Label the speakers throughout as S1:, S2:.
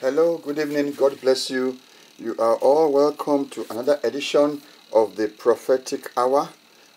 S1: Hello, good evening. God bless you. You are all welcome to another edition of the prophetic hour.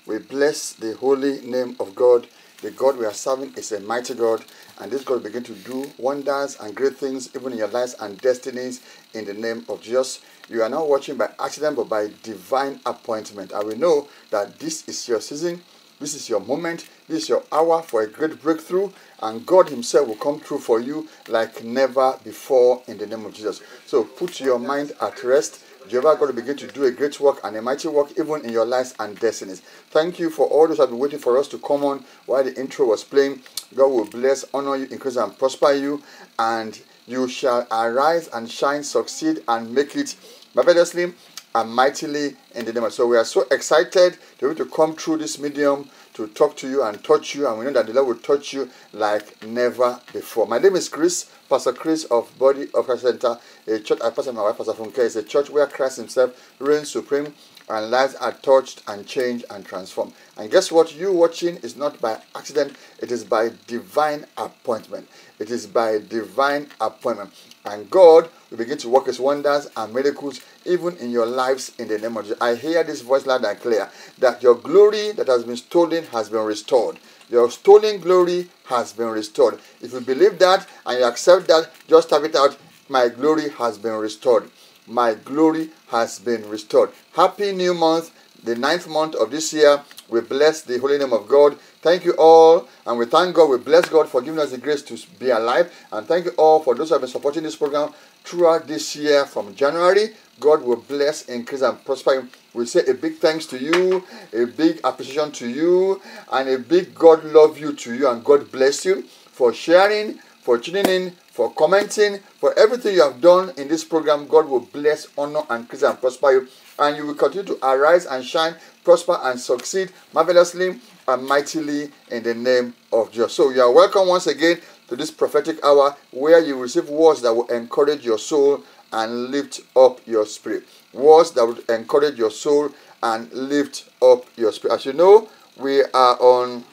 S1: We bless the holy name of God. The God we are serving is a mighty God, and this God will begin to do wonders and great things even in your lives and destinies in the name of Jesus. You are not watching by accident but by divine appointment. And we know that this is your season, this is your moment, this is your hour for a great breakthrough, and God Himself will come through for you like never before in the name of Jesus. So put your mind at rest. Jehovah God will begin to do a great work and a mighty work even in your lives and destinies. Thank you for all those who have been waiting for us to come on while the intro was playing. God will bless, honor you, increase, and prosper you, and you shall arise and shine, succeed, and make it marvelously and mightily in the name of. So we are so excited to be able to come through this medium to talk to you and touch you, and we know that the Lord will touch you like never before. My name is Chris, Pastor Chris of Body of Christ Center, a church I pastor my wife, Pastor Funke, is a church where Christ Himself reigns supreme and lives are touched and changed and transformed. And guess what? You watching is not by accident, it is by divine appointment. It is by divine appointment. And God will begin to work his wonders and miracles even in your lives in the name of Jesus. I hear this voice loud and clear that your glory that has been stolen has been restored. Your stolen glory has been restored. If you believe that and you accept that, just type it out. My glory has been restored. My glory has been restored. Happy new month, the ninth month of this year. We bless the holy name of God. Thank you all, and we thank God. We bless God for giving us the grace to be alive. And thank you all for those who have been supporting this program throughout this year from January. God will bless, increase, and prosper. We say a big thanks to you, a big appreciation to you, and a big God love you to you, and God bless you for sharing, for tuning in, for commenting, for everything you have done in this program. God will bless, honor, and increase, and prosper you, and you will continue to arise and shine, prosper, and succeed marvelously and mightily in the name of Jesus. So you are welcome once again to this prophetic hour where you receive words that will encourage your soul and lift up your spirit. Words that will encourage your soul and lift up your spirit. As you know, we are on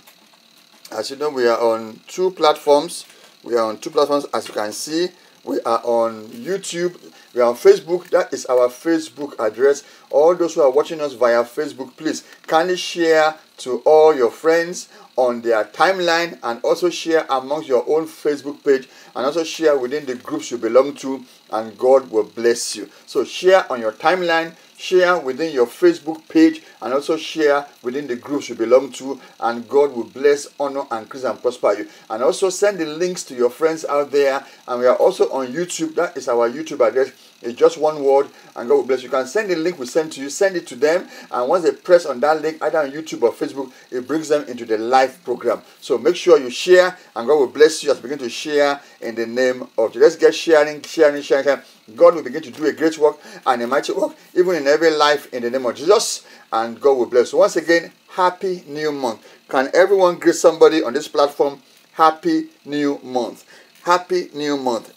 S1: as you know, we are on two platforms. We are on two platforms as you can see. We are on YouTube. We are on Facebook. That is our Facebook address. All those who are watching us via Facebook, please kindly share to all your friends on their timeline and also share amongst your own Facebook page and also share within the groups you belong to and God will bless you. So share on your timeline, share within your Facebook page and also share within the groups you belong to and God will bless, honor and increase and prosper you. And also send the links to your friends out there and we are also on YouTube. That is our YouTube address. It's just one word, and God will bless you. You can send the link we send to you, send it to them, and once they press on that link, either on YouTube or Facebook, it brings them into the live program. So make sure you share, and God will bless you as you begin to share in the name of Jesus. Let's get sharing, sharing, sharing. God will begin to do a great work and a mighty work, even in every life, in the name of Jesus, and God will bless. So once again, happy new month. Can everyone greet somebody on this platform? Happy new month. Happy new month.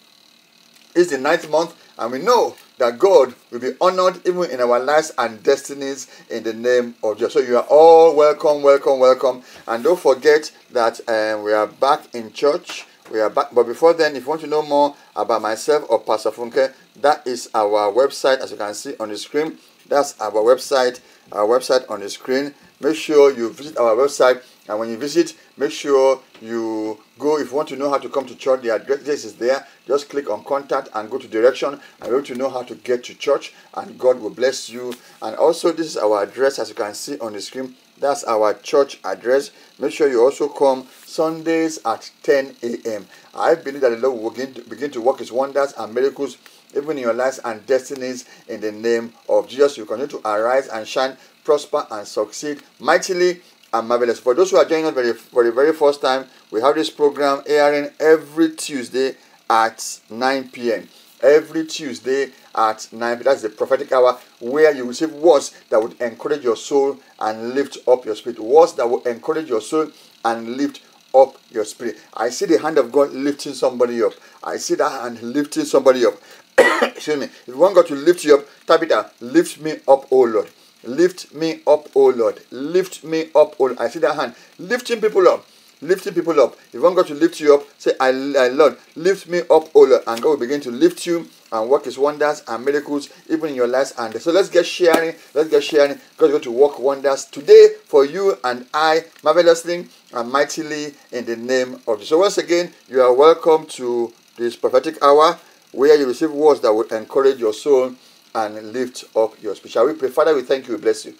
S1: It's the ninth month and we know that God will be honored even in our lives and destinies in the name of Jesus. So you are all welcome, welcome, welcome. And don't forget that um, we are back in church. We are back. But before then, if you want to know more about myself or Pastor Funke, that is our website, as you can see on the screen. That's our website, our website on the screen. Make sure you visit our website and when you visit, make sure you go. If you want to know how to come to church, the address is there. Just click on contact and go to direction I want to know how to get to church. And God will bless you. And also, this is our address as you can see on the screen. That's our church address. Make sure you also come Sundays at 10 a.m. I believe that the Lord will begin to, begin to work His wonders and miracles even in your lives and destinies in the name of Jesus. You continue to arise and shine, prosper and succeed mightily and marvelous. For those who are joining us very, for the very first time, we have this program airing every Tuesday at 9 p.m. Every Tuesday at 9 p.m. That's the prophetic hour where you receive words that would encourage your soul and lift up your spirit. Words that will encourage your soul and lift up your spirit. I see the hand of God lifting somebody up. I see that hand lifting somebody up. Excuse me. If you want God to lift you up, type it out. Lift me up, oh Lord. Lift me up, oh Lord. Lift me up, oh Lord. I see that hand lifting people up. lifting people up. If want God to lift you up, say, I, I Lord, lift me up, O Lord. And God will begin to lift you and work his wonders and miracles even in your lives. And so let's get sharing. Let's get sharing. God's going to work wonders today for you and I, marvelously and mightily in the name of Jesus. So once again, you are welcome to this prophetic hour where you receive words that will encourage your soul and lift up your spirit. Shall we pray? Father, we thank you, we bless you.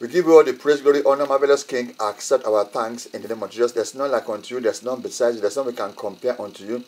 S1: We give you all the praise, glory, honor, marvelous King. Accept our thanks in the name of Jesus. There's none like unto you, there's none besides you, there's none we can compare unto you.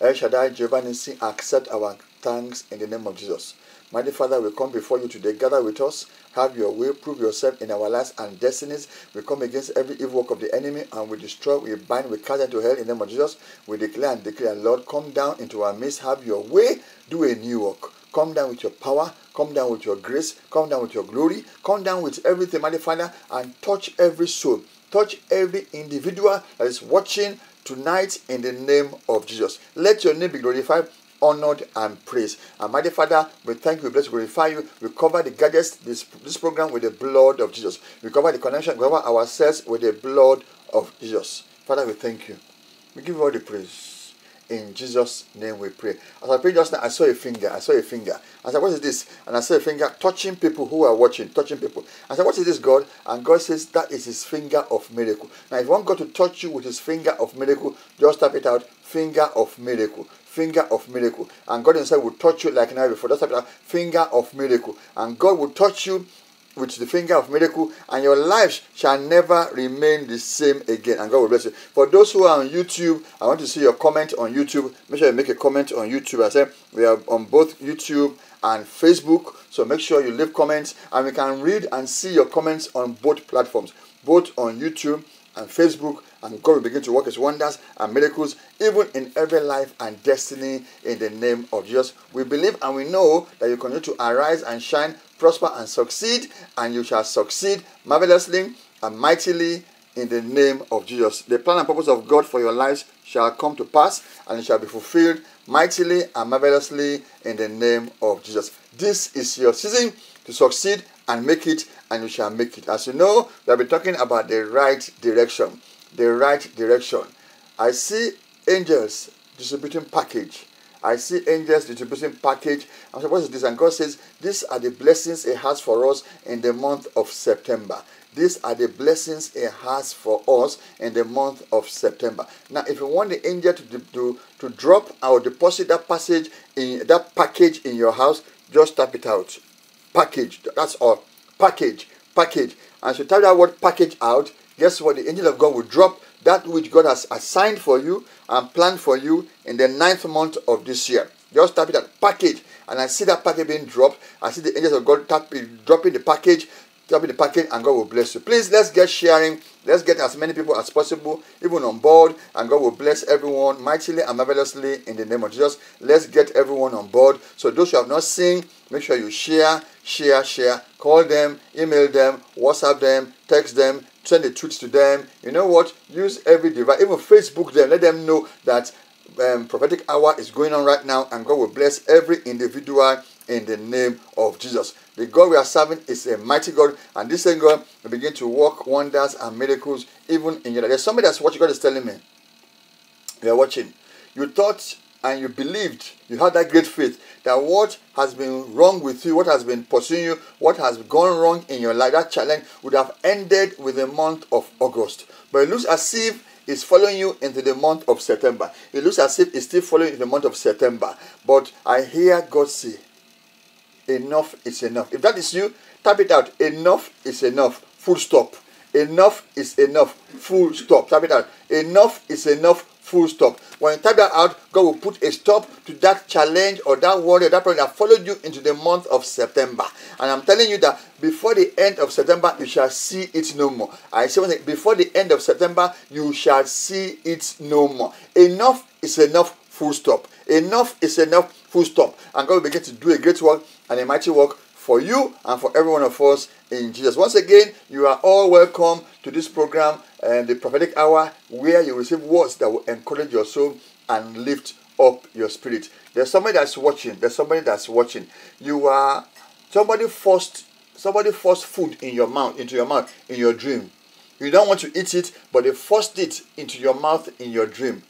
S1: El Shaddai, Jehovah Nissi, accept our thanks in the name of Jesus. Mighty Father, we come before you today. Gather with us. Have your way. Prove yourself in our lives and destinies. We come against every evil work of the enemy and we destroy, we bind, we cast into hell in the name of Jesus. We declare and declare, Lord, come down into our midst. Have your way. Do a new work. Come down with your power. Come down with your grace. Come down with your glory. Come down with everything, mighty Father, and touch every soul. Touch every individual that is watching tonight in the name of Jesus. Let your name be glorified honored and praised. And mighty Father, we thank you, we bless, glorify you. We cover the gadgets, this, this program with the blood of Jesus. We cover the connection, we cover ourselves with the blood of Jesus. Father, we thank you. We give you all the praise. In Jesus' name we pray. As I prayed just now, I saw a finger. I saw a finger. I said, What is this? And I saw a finger touching people who are watching, touching people. I said, What is this, God? And God says, That is his finger of miracle. Now, if you want God to touch you with his finger of miracle, just tap it out. Finger of miracle. Finger of miracle. And God Himself will touch you like never before. That's a. Finger of miracle. And God will touch you with the finger of miracle, and your lives shall never remain the same again. And God will bless you. For those who are on YouTube, I want to see your comment on YouTube. Make sure you make a comment on YouTube. I said we are on both YouTube and Facebook, so make sure you leave comments, and we can read and see your comments on both platforms, both on YouTube and Facebook, and God will begin to work His wonders and miracles even in every life and destiny in the name of Jesus. We believe and we know that you continue to arise and shine prosper and succeed, and you shall succeed marvelously and mightily in the name of Jesus. The plan and purpose of God for your lives shall come to pass and it shall be fulfilled mightily and marvelously in the name of Jesus. This is your season to succeed and make it, and you shall make it. As you know, we have been talking about the right direction. The right direction. I see angels distributing package I see angels distributing package. I'm what is this? And God says, these are the blessings He has for us in the month of September. These are the blessings He has for us in the month of September. Now, if you want the angel to, to, to drop or deposit that passage in that package in your house, just tap it out. Package. That's all. Package. Package. And so type that word package out. Guess what? The angel of God will drop that which God has assigned for you and planned for you in the ninth month of this year. Just type it at package, and I see that package being dropped. I see the angels of God tap, eh, dropping the package, dropping the package, and God will bless you. Please let's get sharing. Let's get as many people as possible, even on board, and God will bless everyone mightily and marvelously in the name of Jesus. Let's get everyone on board. So those who have not seen, make sure you share, share, share. Call them, email them, WhatsApp them, text them, send the tweets to them. You know what? Use every device, even Facebook them. Let them know that um, prophetic hour is going on right now, and God will bless every individual in the name of Jesus. The God we are serving is a mighty God, and this same God will begin to work wonders and miracles even in your life. There's somebody that's watching. God is telling me. You are watching. You thought and you believed, you had that great faith that what has been wrong with you, what has been pursuing you, what has gone wrong in your life, that challenge would have ended with the month of August. But it looks as if it's following you into the month of September. It looks as if it's still following in the month of September. But I hear God say, enough is enough. If that is you, type it out. Enough is enough. Full stop. Enough is enough. Full stop. Type it out. Enough is enough full stop. When you type that out, God will put a stop to that challenge or that worry or that problem that followed you into the month of September. And I'm telling you that before the end of September, you shall see it no more. I say before the end of September, you shall see it no more. Enough is enough, full stop. Enough is enough, full stop. And God will begin to do a great work and a mighty work for you and for every one of us in Jesus. Once again, you are all welcome to this program and the prophetic hour where you receive words that will encourage your soul and lift up your spirit. There's somebody that's watching. There's somebody that's watching. You are somebody forced somebody forced food in your mouth, into your mouth, in your dream. You don't want to eat it, but they forced it into your mouth in your dream.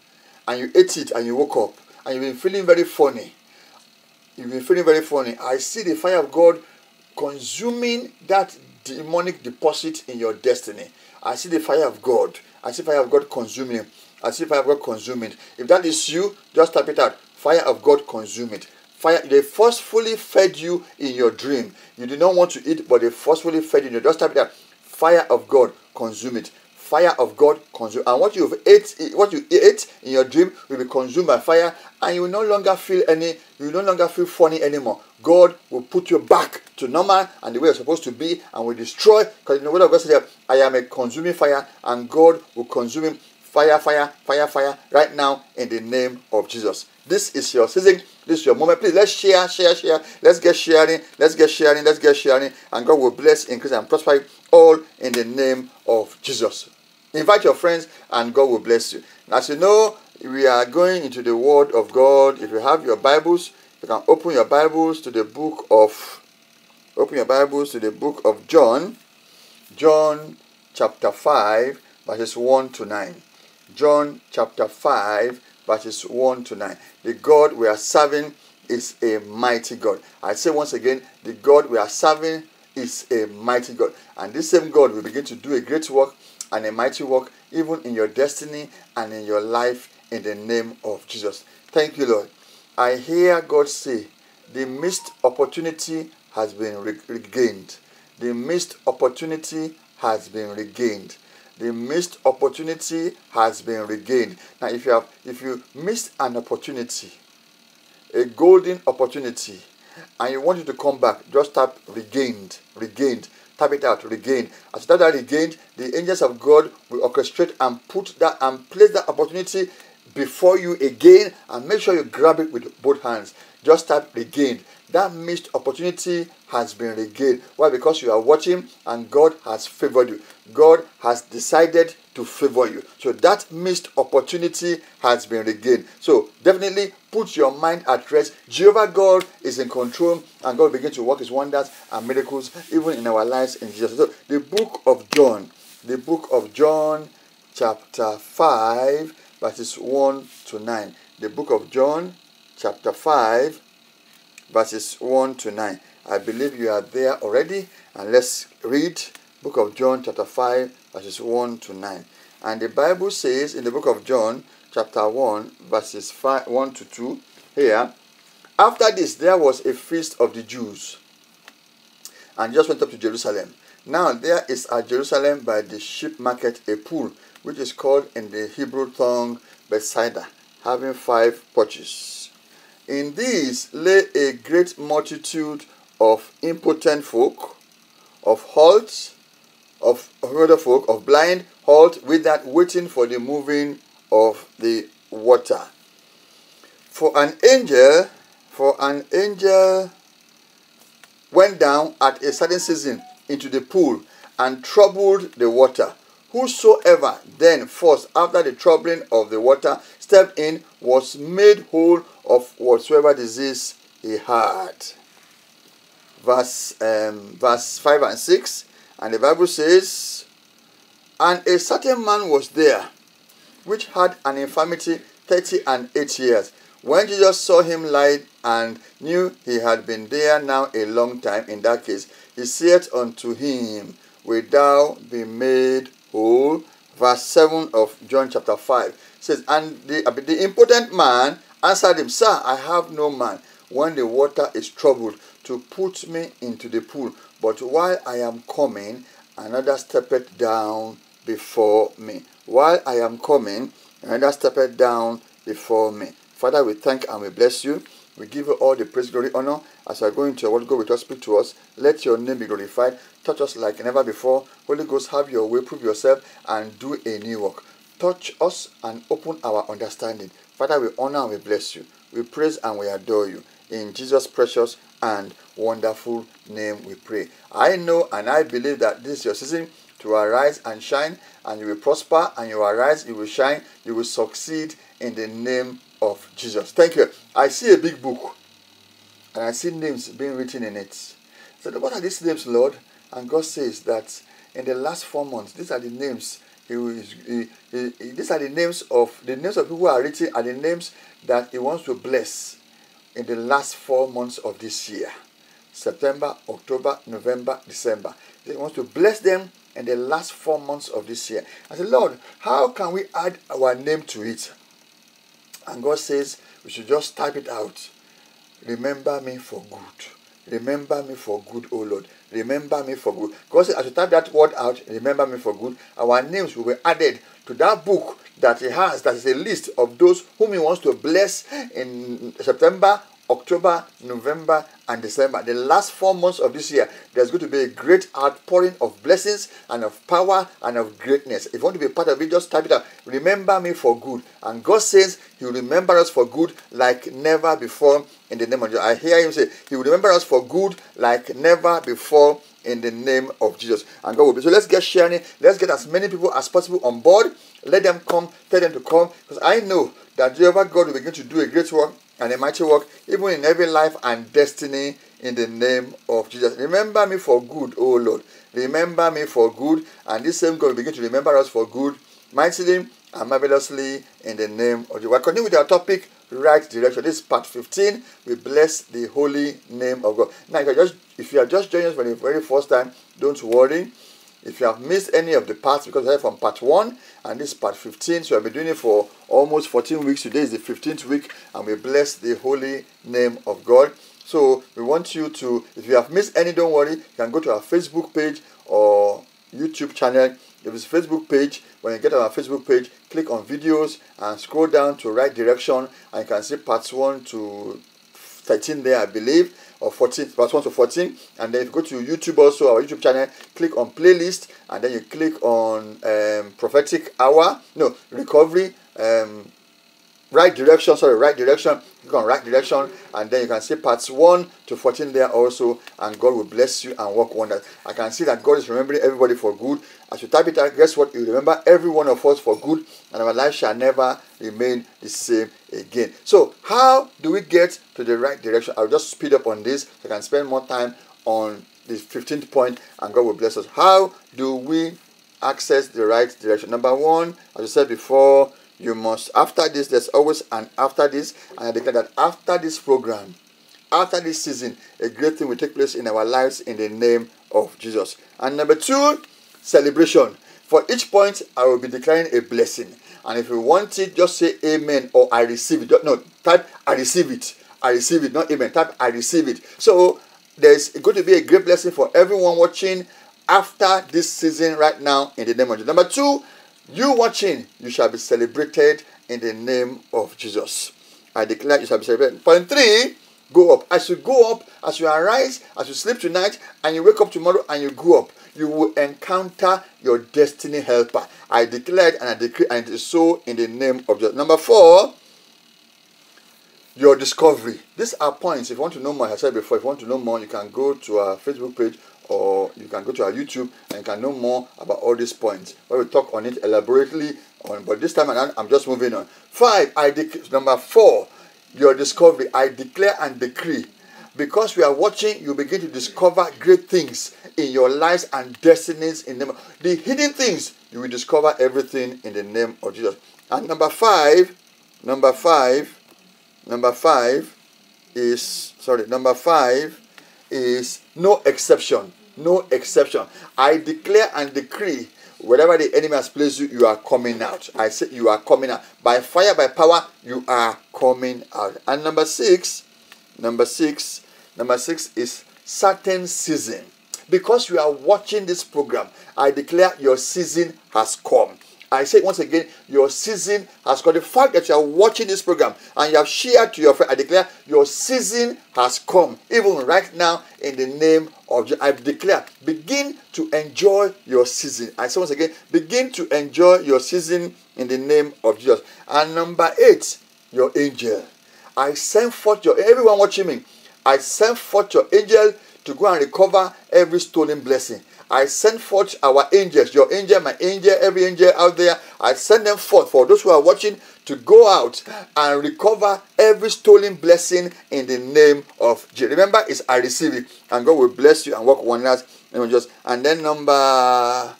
S1: And you ate it and you woke up. And you've been feeling very funny. You've been feeling very funny. I see the fire of God consuming that demonic deposit in your destiny. I see the fire of God. I see fire of God consuming. I see fire of God consuming. If that is you, just type it out. Fire of God consume it. Fire, they forcefully fed you in your dream. You did not want to eat, but they forcefully fed you. Just type it out. Fire of God consume it fire of God consume. And what you've ate, what you ate in your dream will be consumed by fire, and you will no longer feel any, you will no longer feel funny anymore. God will put you back to normal and the way you're supposed to be, and will destroy. Because in the word of God says, "I am a consuming fire," and God will consume him. Fire, fire, fire, fire, right now in the name of Jesus. This is your season. This is your moment. Please let's share, share, share. Let's get sharing. Let's get sharing. Let's get sharing. And God will bless, increase, and prosper all in the name of Jesus. Invite your friends and God will bless you. As you know, we are going into the Word of God. If you have your Bibles, you can open your Bibles to the book of open your Bibles to the book of John, John chapter 5, verses 1 to 9. John chapter 5, verses 1 to 9. The God we are serving is a mighty God. I say once again, the God we are serving is a mighty God. And this same God will begin to do a great work and a mighty work even in your destiny and in your life in the name of Jesus. Thank you, Lord. I hear God say, the missed opportunity has been regained. The missed opportunity has been regained. The missed opportunity has been regained. Now, if you have if you missed an opportunity, a golden opportunity, and you want it to come back, just tap regained, regained tap it out, regained. As that are regained, the angels of God will orchestrate and put that and place that opportunity before you again and make sure you grab it with both hands. Just tap regained. That missed opportunity has been regained. Why? Because you are watching and God has favored you. God has decided to favor you. So that missed opportunity has been regained. So definitely put your mind at rest. Jehovah God is in control and God will begin to work his wonders and miracles even in our lives in Jesus. So the book of John, the book of John, chapter 5, verses 1 to 9. The book of John, chapter 5, verses 1 to 9. I believe you are there already. And let's read book of John, chapter 5, verses 1 to 9. And the Bible says in the book of John, chapter 1, verses 5, 1 to 2, here, after this, there was a feast of the Jews. And just went up to Jerusalem. Now there is at Jerusalem by the sheep market a pool, which is called in the Hebrew tongue Bethsaida, having five porches. In these lay a great multitude of impotent folk, of halt, of other folk, of blind, halt, with that waiting for the moving of the water. For an angel, for an angel went down at a certain season into the pool and troubled the water. Whosoever then first, after the troubling of the water, stepped in was made whole of whatsoever disease he had. Verse, um, verse 5 and 6, and the Bible says, And a certain man was there, which had an infirmity thirty and eight years. When Jesus saw him lie and knew he had been there now a long time, in that case, he said unto him, Will thou be made whole? Verse 7 of John chapter 5 says, And the, uh, the impotent man answered him, Sir, I have no man when the water is troubled to put me into the pool. But while I am coming, another stepped down before me. While I am coming, another stepped down before me. Father, we thank and we bless you. We give you all the praise, glory, honor. As we are going to your word, go with us, speak to us. Let your name be glorified. Touch us like never before. Holy Ghost, have your way, prove yourself, and do a new work. Touch us and open our understanding. Father, we honor and we bless you. We praise and we adore you. In Jesus' precious and wonderful name we pray. I know and I believe that this is your season to arise and shine, and you will prosper, and you will arise, you will shine, you will succeed in the name of Jesus. Thank you. I see a big book and I see names being written in it. So, what are these names, Lord? And God says that in the last four months. These are the names. He, he, he, he, these are the names of the names of people who are written are the names that he wants to bless in the last four months of this year. September, October, November, December. He wants to bless them in the last four months of this year. I said, Lord, how can we add our name to it? And God says we should just type it out. Remember me for good. Remember me for good, O Lord. Remember me for good. God says, as you type that word out, remember me for good, our names will be added to that book that He has, that is a list of those whom He wants to bless in September, October, November, and December, the last four months of this year, there's going to be a great outpouring of blessings and of power and of greatness. If you want to be part of it, just type it out. Remember me for good. And God says He will remember us for good like never before in the name of Jesus. I hear Him say, He will remember us for good like never before in the name of Jesus. And God will be. So let's get sharing. Let's get as many people as possible on board. Let them come. Tell them to come. Because I know that Jehovah God will begin to do a great work and a mighty work, even in every life and destiny, in the name of Jesus. Remember me for good, O Lord. Remember me for good, and this same God will begin to remember us for good, mightily and marvelously, in the name of Jesus. We're continuing with our topic, right direction. This is part 15. We bless the holy name of God. Now, if you are just, if you are just joining us for the very first time, don't worry. If you have missed any of the parts, because I have from part 1 and this is part 15, so I've been doing it for almost 14 weeks. Today is the 15th week, and we bless the holy name of God. So we want you to, if you have missed any, don't worry, you can go to our Facebook page or YouTube channel. If it's Facebook page, when you get on our Facebook page, click on videos and scroll down to right direction, and you can see parts 1 to 13 there, I believe or 14, verse 1 to 14. And then if you go to YouTube also, our YouTube channel, click on playlist and then you click on um, prophetic hour, no, recovery, um, right direction, sorry, right direction. Click on right direction and then you can see parts 1 to 14 there also. And God will bless you and work wonders. I can see that God is remembering everybody for good. As you type it out, guess what? You remember every one of us for good, and our life shall never remain the same again. So, how do we get to the right direction? I'll just speed up on this so I can spend more time on the 15th point, and God will bless us. How do we access the right direction? Number one, as I said before, you must, after this, there's always an after this, and I declare that after this program, after this season, a great thing will take place in our lives in the name of Jesus. And number two, celebration. For each point, I will be declaring a blessing. And if you want it, just say amen or I receive it. No, type I receive it. I receive it, not amen. Type I receive it. So there's going to be a great blessing for everyone watching after this season right now in the name of Jesus. Number two, you watching, you shall be celebrated in the name of Jesus. I declare you shall be celebrated. Point three, go up. As you go up, as you arise, as you sleep tonight, and you wake up tomorrow and you go up, you will encounter your destiny helper. I declared and I decree, and it is so in the name of Jesus. Number four, your discovery. These are points. If you want to know more, I said before, if you want to know more, you can go to our Facebook page or you can go to our YouTube and you can know more about all these points. Where we talk on it elaborately on, but this time around, I'm just moving on. Five, I dec- number four, your discovery. I declare and decree because we are watching, you begin to discover great things in your lives and destinies in them. The hidden things, you will discover everything in the name of Jesus. And number five, number five, number five is sorry, number five is no exception. No exception. I declare and decree wherever the enemy has placed you, you are coming out. I say you are coming out. By fire, by power, you are coming out. And number six, number six, Number six is certain season. Because you are watching this program, I declare your season has come. I say once again, your season has come. The fact that you are watching this program and you have shared to your friend, I declare your season has come. Even right now, in the name of Jesus, I declare, begin to enjoy your season. I say once again, begin to enjoy your season in the name of Jesus. And number eight, your angel. I send forth your everyone watching me. I send forth your angel to go and recover every stolen blessing. I send forth our angels, your angel, my angel, every angel out there. I send them forth for those who are watching to go out and recover every stolen blessing in the name of Jesus. Remember, it's I receive it, and God will bless you and work wonders. And Just and then number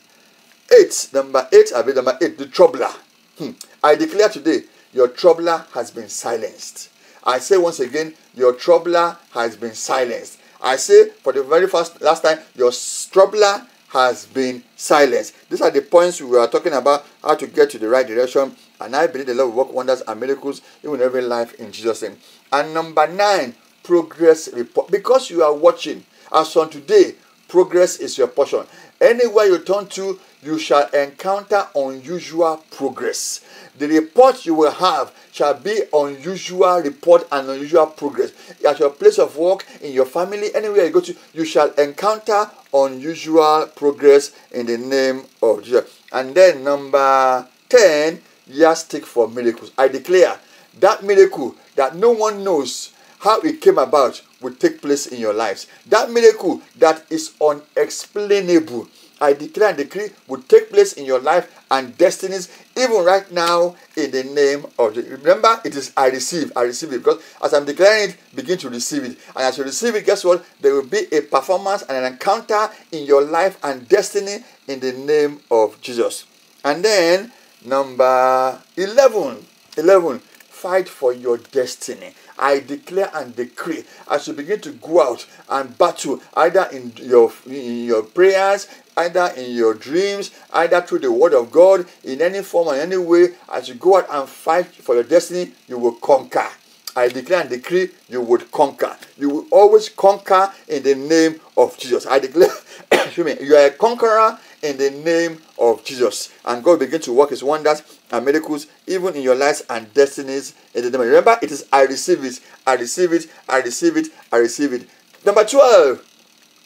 S1: eight, number eight, I mean number eight, the troubler. Hmm. I declare today, your troubler has been silenced. I say once again, your troubler has been silenced. I say for the very first last time, your troubler has been silenced. These are the points we are talking about how to get to the right direction. And I believe the Lord will work wonders and miracles in every life in Jesus' name. And number nine, progress report. Because you are watching, as on today, progress is your portion. Anywhere you turn to, you shall encounter unusual progress. The report you will have shall be unusual report and unusual progress. At your place of work, in your family, anywhere you go to, you shall encounter unusual progress in the name of Jesus. And then number 10, yardstick for miracles. I declare that miracle that no one knows how it came about will take place in your lives. That miracle that is unexplainable I declare and decree will take place in your life and destinies, even right now, in the name of Jesus. Remember, it is I receive, I receive it. Because as I'm declaring it, begin to receive it. And as you receive it, guess what? There will be a performance and an encounter in your life and destiny in the name of Jesus. And then, number 11, 11, fight for your destiny. I declare and decree as you begin to go out and battle either in your in your prayers, either in your dreams, either through the word of God, in any form or any way, as you go out and fight for your destiny, you will conquer. I declare and decree you would conquer. You will always conquer in the name of Jesus. I declare, excuse me, you are a conqueror in the name of Jesus. And God begin to work his wonders and miracles even in your lives and destinies in the name. Remember, it is I receive it, I receive it, I receive it, I receive it. Number 12,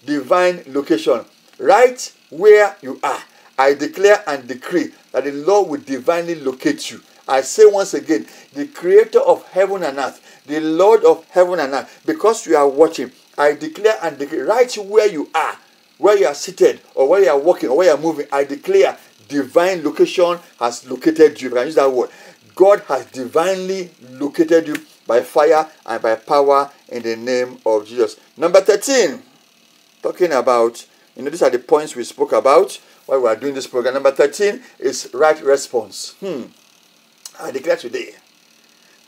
S1: divine location. Right where you are, I declare and decree that the Lord will divinely locate you. I say once again, the creator of heaven and earth, the Lord of heaven and earth, because you are watching, I declare and decree right where you are, where you are seated, or where you are walking, or where you are moving, I declare divine location has located you. I use that word, God has divinely located you by fire and by power in the name of Jesus. Number 13, talking about you know, these are the points we spoke about while we are doing this program. Number 13 is right response. Hmm. I declare today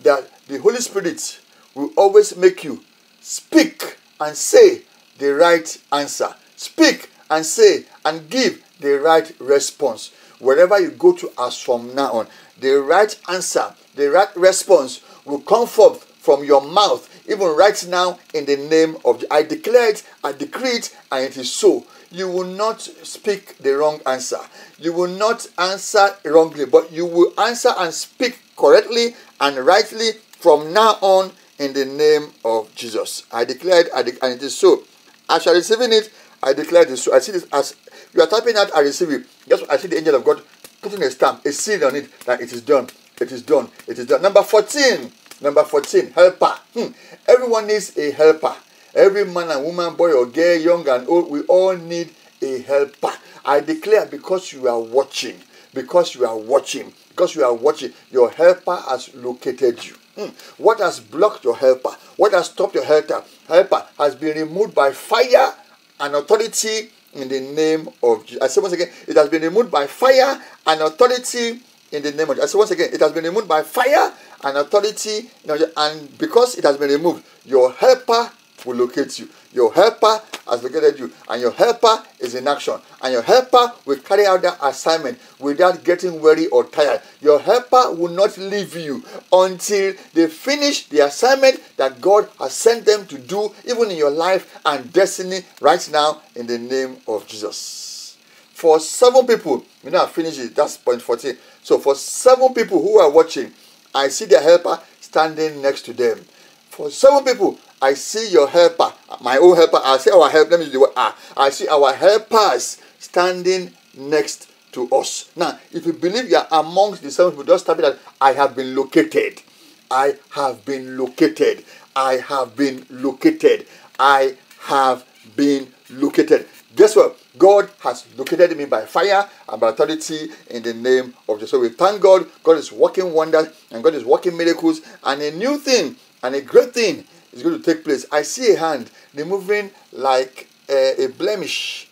S1: that the Holy Spirit will always make you speak and say the right answer. Speak and say and give the right response. Wherever you go to as from now on, the right answer, the right response will come forth from your mouth, even right now, in the name of the, I declare it, I decree it, and it is so. You will not speak the wrong answer. You will not answer wrongly, but you will answer and speak correctly and rightly from now on in the name of Jesus. I declare it, I de- and it is so. As you are receiving it, I declare this. So I see this as you are typing out, I receive it. Just I see the angel of God putting a stamp, a seal on it that it is done. It is done. It is done. Number 14 Number 14, helper. Hmm. Everyone needs a helper. Every man and woman, boy or girl, young and old, we all need a helper. I declare because you are watching, because you are watching, because you are watching, your helper has located you. Hmm. What has blocked your helper? What has stopped your helper? Helper has been removed by fire and authority in the name of Jesus. I say once again, it has been removed by fire and authority in the name of Jesus. I say once again, it has been removed by fire and authority, and because it has been removed, your helper will locate you. Your helper has located you, and your helper is in action, and your helper will carry out that assignment without getting weary or tired. Your helper will not leave you until they finish the assignment that God has sent them to do, even in your life and destiny, right now, in the name of Jesus. For seven people, we now finish it. That's point 14. So, for seven people who are watching, I see their helper standing next to them. For seven people, I see your helper, my own helper. I see our help. Let me use the word ah. I see our helpers standing next to us. Now, if you believe you are amongst the seven people, just type it that I have been located. I have been located. I have been located. I have been located. Guess what? God has located me by fire and by authority in the name of Jesus. So we thank God. God is working wonders and God is working miracles. And a new thing and a great thing is going to take place. I see a hand removing like a, a blemish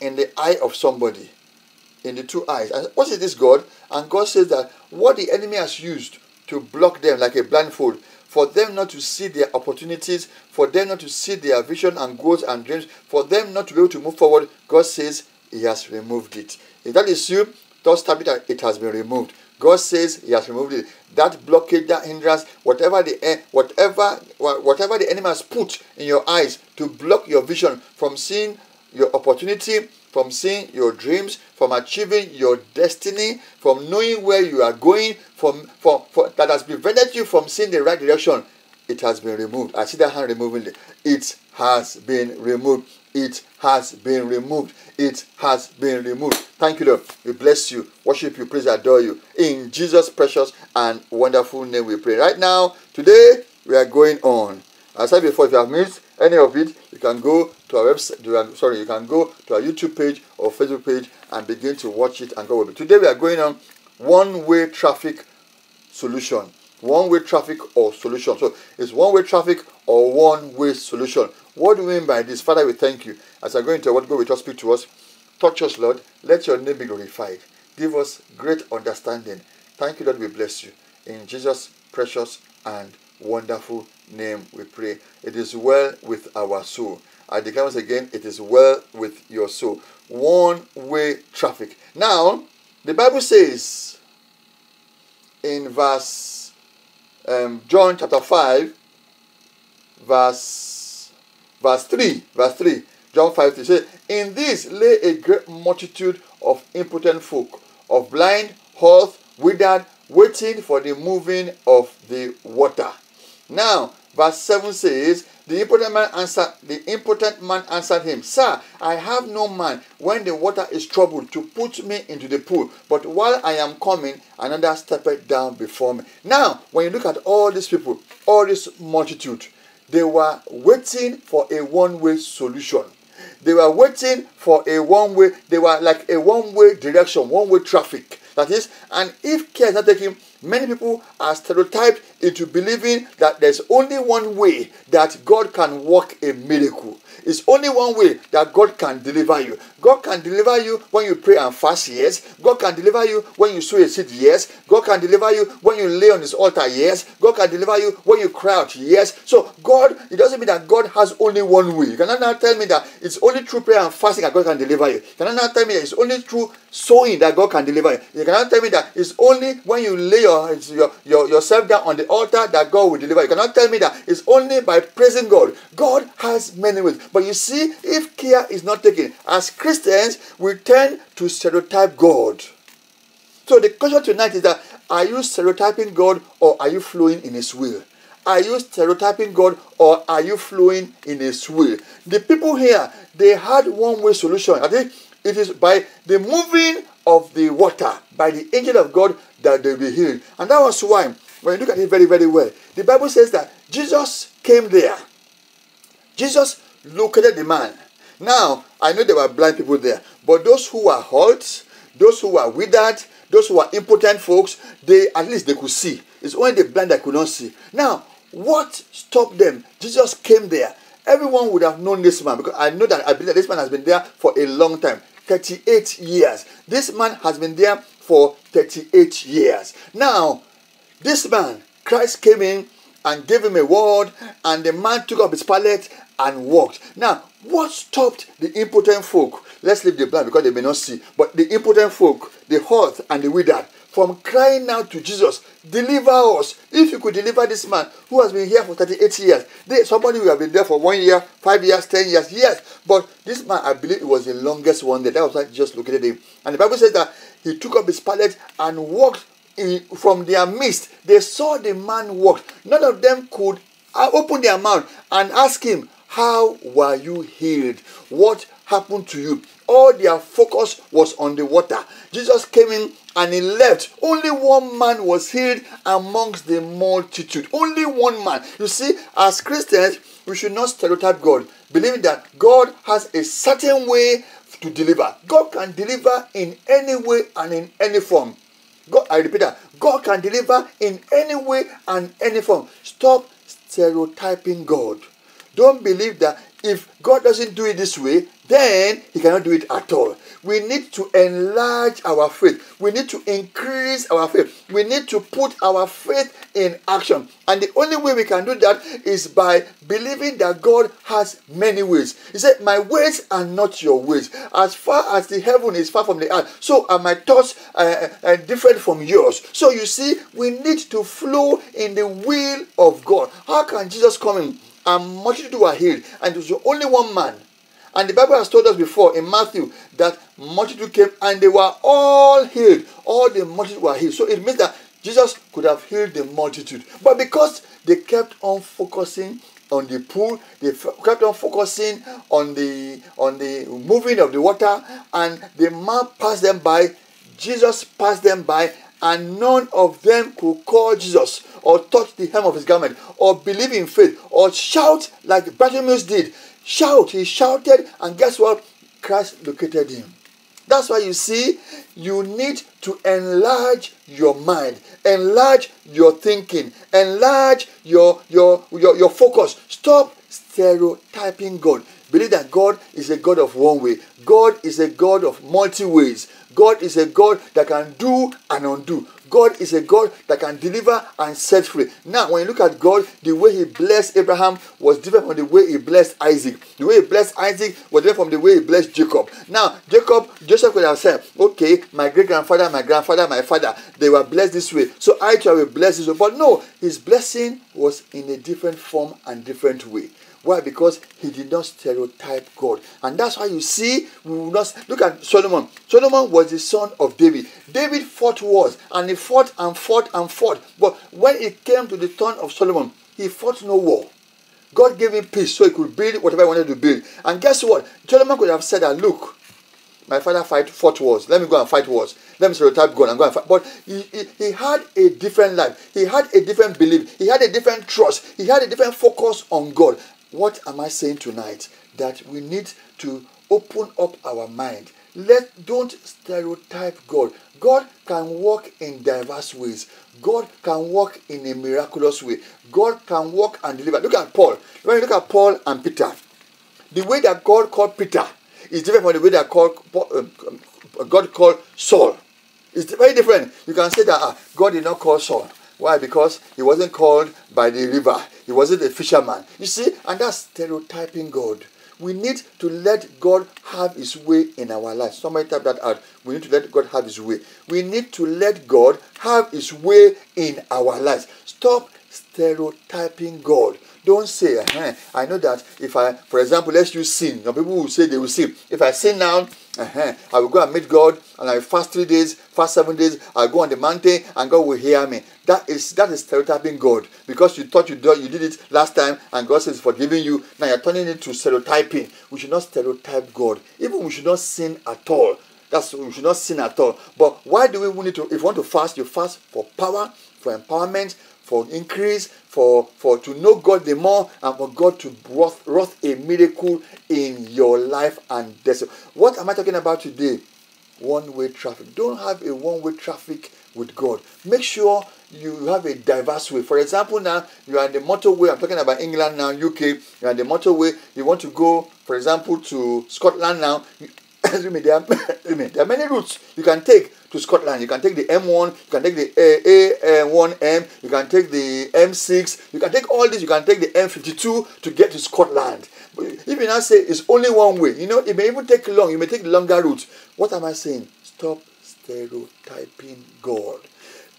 S1: in the eye of somebody, in the two eyes. And what is this, God? And God says that what the enemy has used to block them like a blindfold, for them not to see their opportunities, for them not to see their vision and goals and dreams, for them not to be able to move forward, God says He has removed it. If that is you, thus that it it has been removed. God says He has removed it. That blockage, that hindrance, whatever the eh, whatever whatever the enemy has put in your eyes to block your vision from seeing your opportunity, from seeing your dreams, from achieving your destiny, from knowing where you are going, from, from, that has prevented you from seeing the right direction, it has been removed. I see that hand removing it. It has been removed. It has been removed. It has been removed. Thank you, Lord. We bless you, worship you, praise, adore you. In Jesus' precious and wonderful name we pray. Right now, today, we are going on. As I said before, if you have missed any of it, you can go to our website. Sorry, you can go to our YouTube page or Facebook page and begin to watch it and go with it. Today we are going on one-way traffic solution. One-way traffic or solution. So it's one-way traffic or one-way solution. What do we mean by this? Father, we thank you. As I go into what God will speak to us, touch us, Lord. Let your name be glorified. Give us great understanding. Thank you, Lord. We bless you. In Jesus' precious and wonderful name we pray. It is well with our soul. I declare once again, it is well with your soul. One way traffic. Now, the Bible says in verse um, John chapter 5, verse verse 3, verse 3, John 5 3 says, In this lay a great multitude of impotent folk, of blind, halt, withered, waiting for the moving of the water. Now, verse 7 says, the impotent man answered, the impotent man answered him, Sir, I have no man when the water is troubled to put me into the pool, but while I am coming, another stepped down before me. Now, when you look at all these people, all this multitude, they were waiting for a one-way solution. They were waiting for a one-way, they were like a one-way direction, one-way traffic. That is, and if care is not taken, Many people are stereotyped into believing that there's only one way that God can work a miracle. It's only one way that God can deliver you. God can deliver you when you pray and fast, yes. God can deliver you when you sow a seed, yes. God can deliver you when you lay on his altar, yes. God can deliver you when you cry out, yes. So God, it doesn't mean that God has only one way. You cannot now tell me that it's only through prayer and fasting that God can deliver you. You cannot now tell me that it's only through sowing that God can deliver you. You cannot tell me that it's only when you lay your, your, your, yourself down on the altar that God will deliver you. Cannot tell me that it's only by praising God. God has many ways. But you see, if care is not taken, as Christians, we tend to stereotype God. So the question tonight is that are you stereotyping God or are you flowing in His will? Are you stereotyping God or are you flowing in His will? The people here, they had one way solution. I think it is by the moving of the water, by the angel of God, that they'll be healed. And that was why, when you look at it very, very well, the Bible says that Jesus came there. Jesus located the man. Now, I know there were blind people there, but those who were halt, those who were withered, those who were impotent folks, they at least they could see. It's only the blind that could not see. Now, what stopped them? Jesus came there. Everyone would have known this man because I know that I believe that this man has been there for a long time 38 years. This man has been there for 38 years. Now, this man, Christ came in and gave him a word, and the man took up his pallet and walked. Now, what stopped the impotent folk? Let's leave the blind because they may not see, but the impotent folk, the halt and the withered, from crying out to Jesus, deliver us. If you could deliver this man who has been here for 38 years, they, somebody who have been there for one year, five years, ten years, yes. But this man, I believe it was the longest one there. That was why Jesus at him. And the Bible says that he took up his pallet and walked in, from their midst. They saw the man walk. None of them could uh, open their mouth and ask him, How were you healed? What happened to you? All their focus was on the water. Jesus came in and he left. Only one man was healed amongst the multitude. Only one man. You see, as Christians, we should not stereotype God. believing that God has a certain way to deliver. God can deliver in any way and in any form. God, I repeat that. God can deliver in any way and any form. Stop stereotyping God. Don't believe that if God doesn't do it this way, then He cannot do it at all. We need to enlarge our faith. We need to increase our faith. We need to put our faith in action. And the only way we can do that is by believing that God has many ways. He said, My ways are not your ways. As far as the heaven is far from the earth, so are my thoughts uh, uh, different from yours. So you see, we need to flow in the will of God. How can Jesus come in? And multitude were healed, and it was only one man and the Bible has told us before in Matthew that multitude came and they were all healed. All the multitude were healed. So it means that Jesus could have healed the multitude. But because they kept on focusing on the pool, they kept on focusing on the on the moving of the water, and the man passed them by, Jesus passed them by, and none of them could call Jesus or touch the hem of his garment or believe in faith or shout like Bartimaeus did shout. He shouted, and guess what? Christ located him. That's why you see, you need to enlarge your mind, enlarge your thinking, enlarge your, your, your, your focus. Stop stereotyping God. Believe that God is a God of one way. God is a God of multi ways. God is a God that can do and undo. God is a God that can deliver and set free. Now, when you look at God, the way He blessed Abraham was different from the way He blessed Isaac. The way He blessed Isaac was different from the way He blessed Jacob. Now, Jacob, Joseph could have said, Okay, my great grandfather, my grandfather, my father, they were blessed this way. So I too will bless this way. But no, his blessing was in a different form and different way. Why? Because he did not stereotype God. And that's why you see, we will not look at Solomon. Solomon was the son of David. David fought wars and he fought and fought and fought. But when it came to the turn of Solomon, he fought no war. God gave him peace so he could build whatever he wanted to build. And guess what? Solomon could have said that, look, my father fight fought wars. Let me go and fight wars. Let me stereotype God and go and fight. But he, he, he had a different life. He had a different belief. He had a different trust. He had a different focus on God. What am I saying tonight? That we need to open up our mind. Let don't stereotype God. God can work in diverse ways. God can work in a miraculous way. God can work and deliver. Look at Paul. When you look at Paul and Peter, the way that God called Peter is different from the way that um, God called Saul. It's very different. You can say that ah, God did not call Saul. Why? Because he wasn't called by the river. He wasn't a fisherman. You see, and that's stereotyping God. We need to let God have his way in our lives. Somebody type that out. We need to let God have his way. We need to let God have his way in our lives. Stop stereotyping God. Don't say, uh-huh. I know that if I, for example, let's use sin. Some people will say they will sin. If I sin now, uh-huh, I will go and meet God and I fast three days, fast seven days. I'll go on the mountain and God will hear me. That is that is stereotyping God because you thought you did, you did it last time and God says forgiving you. Now you're turning it to stereotyping. We should not stereotype God. Even we should not sin at all. That's we should not sin at all. But why do we need to? If you want to fast, you fast for power, for empowerment, for increase, for, for to know God the more, and for God to wrought, wrought a miracle in your life and destiny. What am I talking about today? One way traffic. Don't have a one way traffic with God. Make sure you have a diverse way. For example, now you are in the motorway. I'm talking about England now, UK. You're in the motorway. You want to go, for example, to Scotland now. there, are, many routes you can take to Scotland. You can take the M1, you can take the A1M, you can take the M6, you can take all this, you can take the M52 to get to Scotland. But if you now say it's only one way, you know, it may even take long, you may take the longer route. What am I saying? Stop stereotyping God.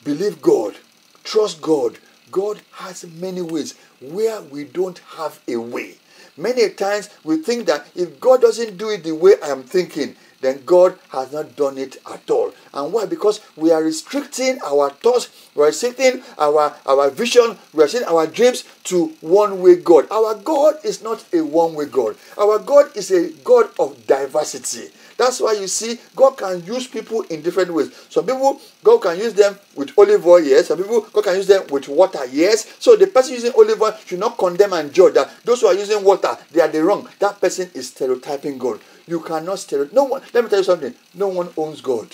S1: Believe God. Trust God. God has many ways where we don't have a way. Many times we think that if God doesn't do it the way I'm thinking, then God has not done it at all. And why? Because we are restricting our thoughts, we are restricting our, our vision, we are restricting our dreams to one way God. Our God is not a one way God. Our God is a God of diversity. That's why you see God can use people in different ways. Some people, God can use them with olive oil, yes. Some people, God can use them with water, yes. So the person using olive oil should not condemn and judge that those who are using water, they are the wrong. That person is stereotyping God. You cannot stereotype. No one. Let me tell you something. No one owns God.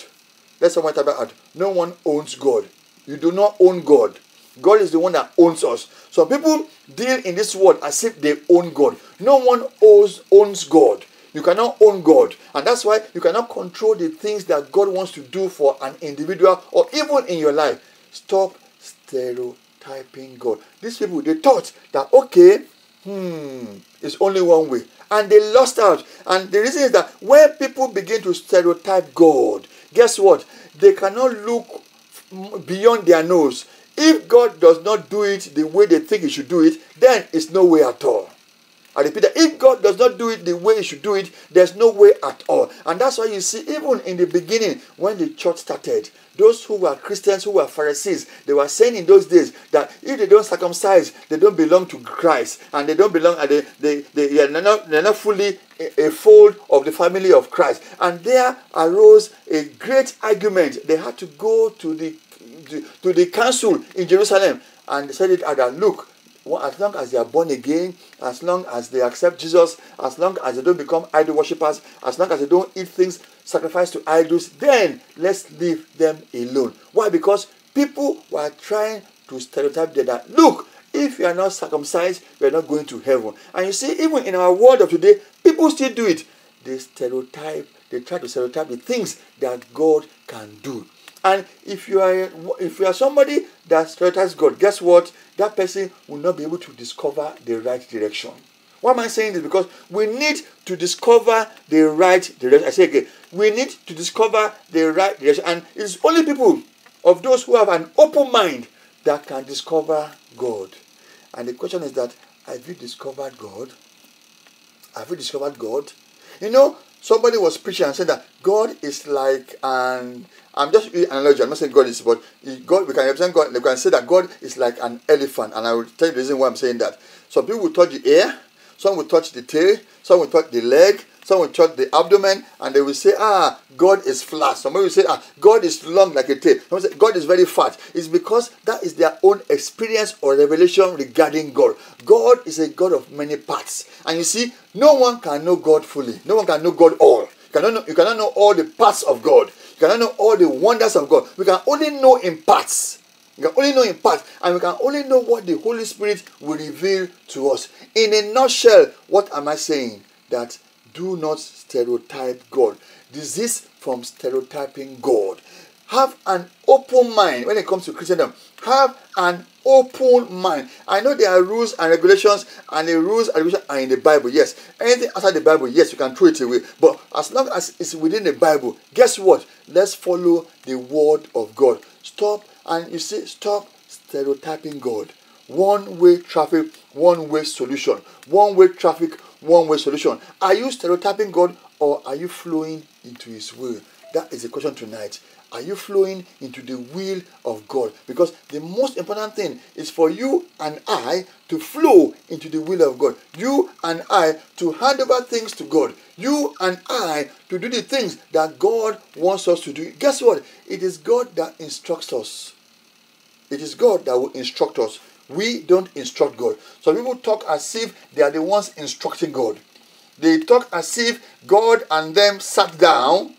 S1: Let someone talk about No one owns God. You do not own God. God is the one that owns us. So people deal in this world as if they own God. No one owns owns God. You cannot own God. And that's why you cannot control the things that God wants to do for an individual or even in your life. Stop stereotyping God. These people, they thought that, okay, hmm, it's only one way. And they lost out. And the reason is that when people begin to stereotype God, guess what? They cannot look beyond their nose. If God does not do it the way they think He should do it, then it's no way at all. I repeat that if God does not do it the way He should do it, there's no way at all. And that's why you see, even in the beginning, when the church started, those who were Christians, who were Pharisees, they were saying in those days that if they don't circumcise, they don't belong to Christ, and they don't belong, and they, they, they, they are not, they're not fully a, fold of the family of Christ. And there arose a great argument. They had to go to the to the council in Jerusalem and they said it that look as long as they are born again, as long as they accept Jesus, as long as they don't become idol worshippers, as long as they don't eat things sacrificed to idols, then let's leave them alone. Why? Because people were trying to stereotype them that look, if you are not circumcised, you are not going to heaven. And you see, even in our world of today, people still do it. They stereotype, they try to stereotype the things that God can do. And if you are if you are somebody that stereotypes God, guess what? That person will not be able to discover the right direction. Why am I saying this? Because we need to discover the right direction. I say again, we need to discover the right direction. And it's only people of those who have an open mind that can discover God. And the question is that have you discovered God? Have you discovered God? You know, somebody was preaching and said that God is like an I'm just using analogy. I'm not saying God is, but God. We can represent God. We can say that God is like an elephant, and I will tell you the reason why I'm saying that. Some people will touch the ear, some will touch the tail, some will touch the leg, some will touch the abdomen, and they will say, "Ah, God is flat." Somebody will say, "Ah, God is long like a tail." Some say, "God is very fat." It's because that is their own experience or revelation regarding God. God is a God of many parts, and you see, no one can know God fully. No one can know God all. You cannot know, you cannot know all the parts of God. You cannot know all the wonders of God. We can only know in parts. We can only know in part, and we can only know what the Holy Spirit will reveal to us. In a nutshell, what am I saying? That do not stereotype God. Desist from stereotyping God. Have an open mind when it comes to Christendom. Have an open mind. I know there are rules and regulations, and the rules and regulations are in the Bible. Yes, anything outside the Bible, yes, you can throw it away. But as long as it's within the Bible, guess what? Let's follow the word of God. Stop and you see, stop stereotyping God. One way traffic, one way solution. One way traffic, one way solution. Are you stereotyping God or are you flowing into His will? That is the question tonight. Are you flowing into the will of God? Because the most important thing is for you and I to flow into the will of God. You and I to hand over things to God. You and I to do the things that God wants us to do. Guess what? It is God that instructs us. It is God that will instruct us. We don't instruct God. Some people talk as if they are the ones instructing God. They talk as if God and them sat down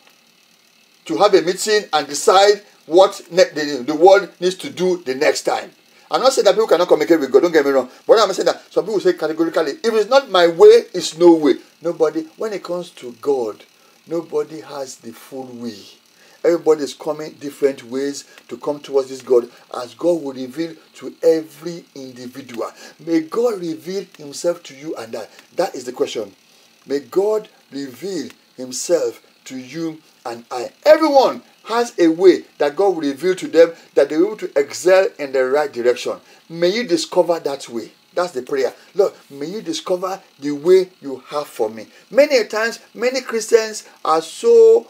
S1: to have a meeting and decide what the, the world needs to do the next time. I'm not saying that people cannot communicate with God, don't get me wrong. But I'm saying that some people say categorically, if it's not my way, it's no way. Nobody, when it comes to God, nobody has the full way. Everybody is coming different ways to come towards this God as God will reveal to every individual. May God reveal Himself to you and I. That is the question. May God reveal Himself to you and I. Everyone has a way that God will reveal to them that they will to excel in the right direction. May you discover that way. That's the prayer. Lord, may you discover the way you have for me. Many times, many Christians are so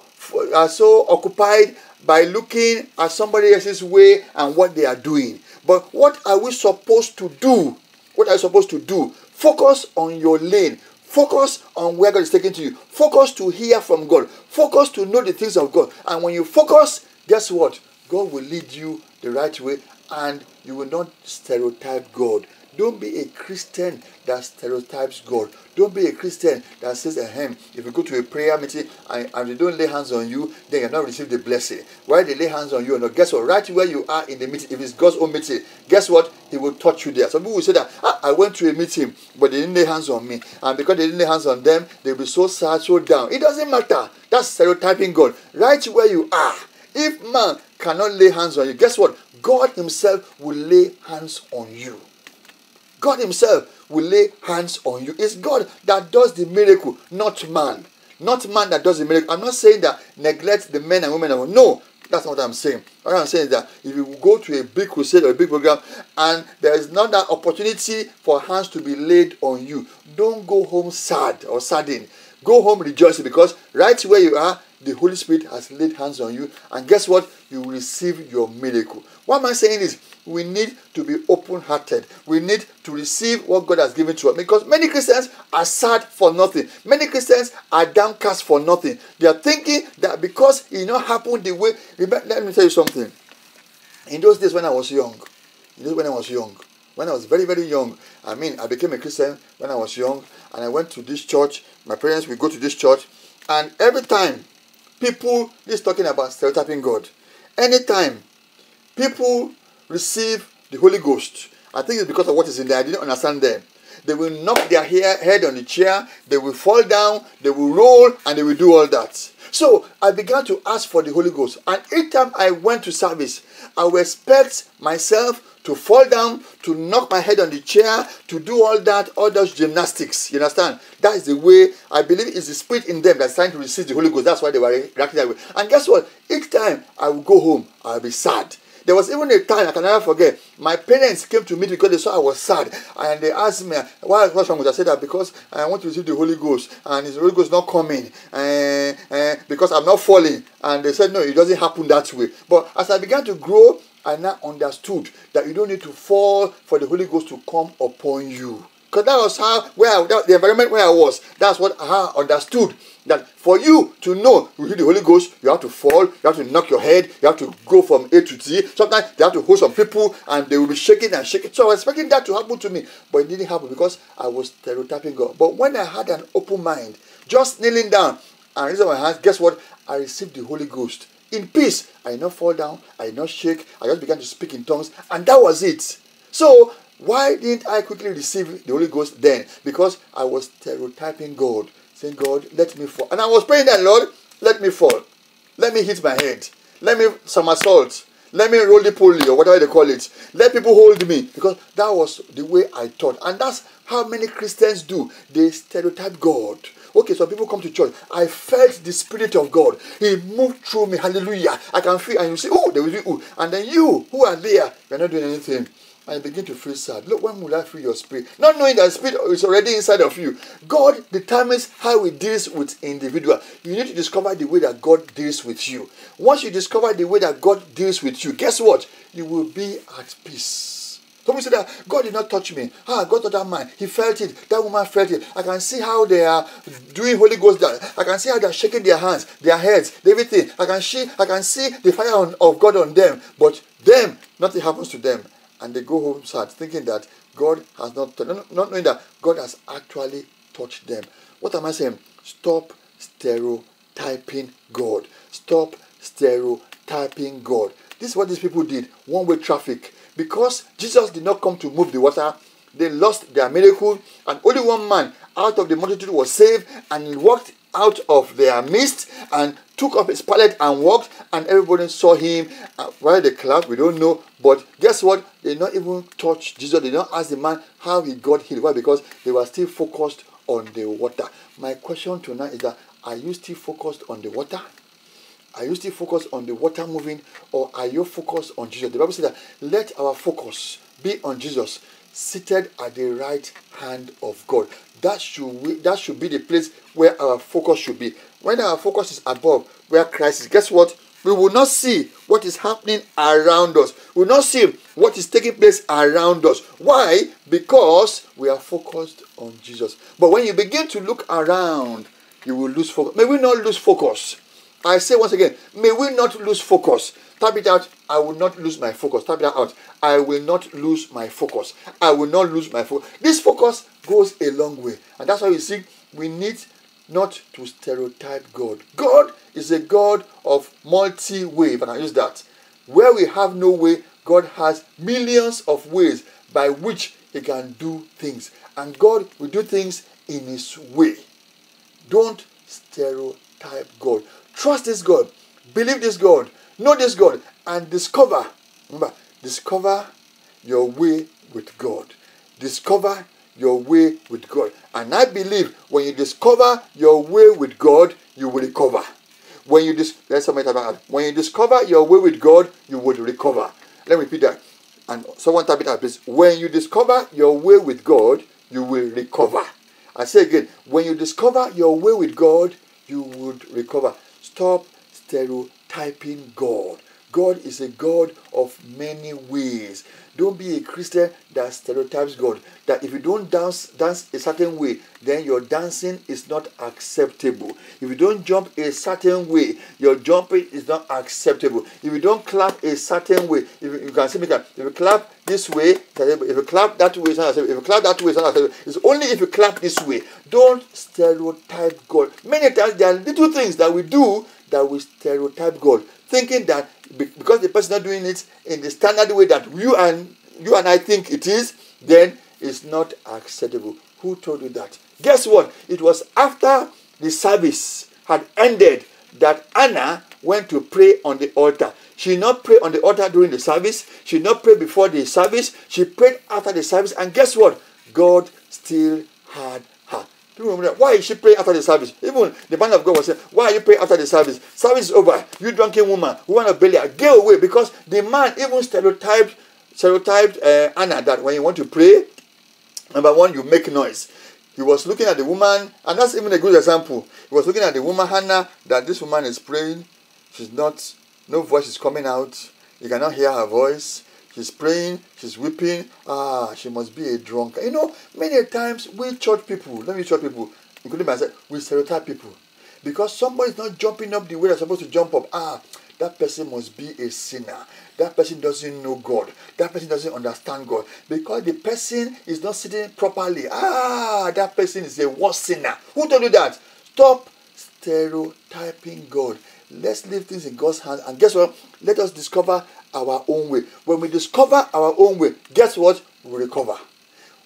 S1: are so occupied by looking at somebody else's way and what they are doing. But what are we supposed to do? What are you supposed to do? Focus on your lane. Focus on where God is taking to you. Focus to hear from God. Focus to know the things of God. And when you focus, guess what? God will lead you the right way and you will not stereotype God. Don't be a Christian that stereotypes God. Don't be a Christian that says, ahem, if you go to a prayer meeting and, and they don't lay hands on you, then you're not receive the blessing. Why they lay hands on you not? Guess what? Right where you are in the meeting, if it's God's own meeting, guess what? He will touch you there. Some people will say that ah, I went to a meeting, but they didn't lay hands on me. And because they didn't lay hands on them, they'll be so sad, so down. It doesn't matter. That's stereotyping God. Right where you are. If man cannot lay hands on you, guess what? God Himself will lay hands on you. God Himself will lay hands on you. It's God that does the miracle, not man. Not man that does the miracle. I'm not saying that neglect the men and women. No, that's not what I'm saying. What I'm saying is that if you go to a big crusade or a big program and there is not that opportunity for hands to be laid on you, don't go home sad or saddened. Go home rejoicing because right where you are, the Holy Spirit has laid hands on you, and guess what? You receive your miracle. What am I saying is we need to be open hearted. We need to receive what God has given to us because many Christians are sad for nothing. Many Christians are downcast for nothing. They are thinking that because it not happened the way. Let me tell you something. In those days when I was young, in those when I was young, when I was very, very young, I mean, I became a Christian when I was young, and I went to this church. My parents would go to this church, and every time people is talking about stereotyping God. Anytime people receive the Holy Ghost, I think it's because of what is in there. I didn't understand them. They will knock their hair, head on the chair, they will fall down, they will roll, and they will do all that. So I began to ask for the Holy Ghost. And each time I went to service, I would expect myself to fall down, to knock my head on the chair, to do all that, all those gymnastics. You understand? That is the way I believe it's the spirit in them that's trying to receive the Holy Ghost. That's why they were reacting that way. And guess what? Each time I would go home, I'll be sad. There was even a time I can never forget. My parents came to me because they saw I was sad, and they asked me why what's wrong with. I said that because I want to receive the Holy Ghost, and the Holy Ghost not coming, uh, uh, because I'm not falling. And they said no, it doesn't happen that way. But as I began to grow, I now understood that you don't need to fall for the Holy Ghost to come upon you. Because that was how where I, the environment where I was. That's what I understood. That for you to know you the Holy Ghost, you have to fall, you have to knock your head, you have to go from A to Z. Sometimes they have to hold some people and they will be shaking and shaking. So I was expecting that to happen to me, but it didn't happen because I was stereotyping God. But when I had an open mind, just kneeling down and raising my hands, guess what? I received the Holy Ghost in peace. I did not fall down, I did not shake, I just began to speak in tongues, and that was it. So why didn't I quickly receive the Holy Ghost then? Because I was stereotyping God, saying, God, let me fall. And I was praying that, Lord, let me fall. Let me hit my head. Let me somersault. Let me roll the pulley or whatever they call it. Let people hold me. Because that was the way I thought. And that's how many Christians do. They stereotype God. Okay, so people come to church. I felt the Spirit of God. He moved through me. Hallelujah. I can feel, and you say, oh, there will be, oh. And then you, who are there, you're not doing anything and you begin to feel sad. Look, when will I feel your spirit? Not knowing that spirit is already inside of you. God determines how He deals with individual. You need to discover the way that God deals with you. Once you discover the way that God deals with you, guess what? You will be at peace. Somebody said that God did not touch me. Ah, God touched that man. He felt it. That woman felt it. I can see how they are doing Holy Ghost. I can see how they are shaking their hands, their heads, everything. I can see, I can see the fire on, of God on them. But them, nothing happens to them and they go home sad, thinking that God has not, not knowing that God has actually touched them. What am I saying? Stop stereotyping God. Stop stereotyping God. This is what these people did one way traffic. Because Jesus did not come to move the water, they lost their miracle, and only one man out of the multitude was saved, and he walked out of their midst and took up his pallet and walked, and everybody saw him. Uh, why the cloud, we don't know. But guess what? They not even touch Jesus. They don't ask the man how he got healed. Why? Because they were still focused on the water. My question tonight is that are you still focused on the water? Are you still focused on the water moving, or are you focused on Jesus? The Bible says that let our focus be on Jesus, seated at the right hand of God. That should that should be the place where our focus should be. When our focus is above where Christ is, guess what? We will not see what is happening around us. We will not see what is taking place around us. Why? Because we are focused on Jesus. But when you begin to look around, you will lose focus. May we not lose focus. I say once again, may we not lose focus. Type it out. I will not lose my focus. Type it out. I will not lose my focus. I will not lose my focus. This focus goes a long way. And that's why you see we need not to stereotype God. God is a God of multi way, if I use that. Where we have no way, God has millions of ways by which He can do things. And God will do things in His way. Don't stereotype God. Trust this God. Believe this God. Know this God. And discover. Remember, discover your way with God. Discover your way with God. And I believe when you discover your way with God, you will recover. When you dis- let's about when you discover your way with God, you will recover. Let me repeat that. And someone type it out, please. When you discover your way with God, you will recover. I say again, when you discover your way with God, you would recover. Stop stereotyping God. God is a God of many ways. Don't be a Christian that stereotypes God. That if you don't dance dance a certain way, then your dancing is not acceptable. If you don't jump a certain way, your jumping is not acceptable. If you don't clap a certain way, if you, you can see me, if you clap this way, if you clap that way, if you clap that way, it's only if you clap this way. Don't stereotype God. Many times there are little things that we do that we stereotype God, thinking that because the person not doing it in the standard way that you and you and I think it is, then it's not acceptable. Who told you that? Guess what? It was after the service had ended that Anna went to pray on the altar. She did not pray on the altar during the service. She did not pray before the service. She prayed after the service. And guess what? God still had why is she praying after the service? Even the man of God was saying, Why are you praying after the service? Service is over. You drunken woman want to belly, get away. Because the man even stereotyped stereotyped uh, Anna that when you want to pray, number one, you make noise. He was looking at the woman, and that's even a good example. He was looking at the woman Hannah that this woman is praying. She's not, no voice is coming out. You cannot hear her voice. She's praying, she's weeping. Ah, she must be a drunk. You know, many times we church people, let me church people, including myself, we stereotype people. Because somebody is not jumping up the way they're supposed to jump up. Ah, that person must be a sinner. That person doesn't know God. That person doesn't understand God. Because the person is not sitting properly. Ah, that person is a worse sinner. Who told you that? Stop stereotyping God. Let's leave things in God's hands. And guess what? Let us discover our own way. When we discover our own way, guess what? We recover.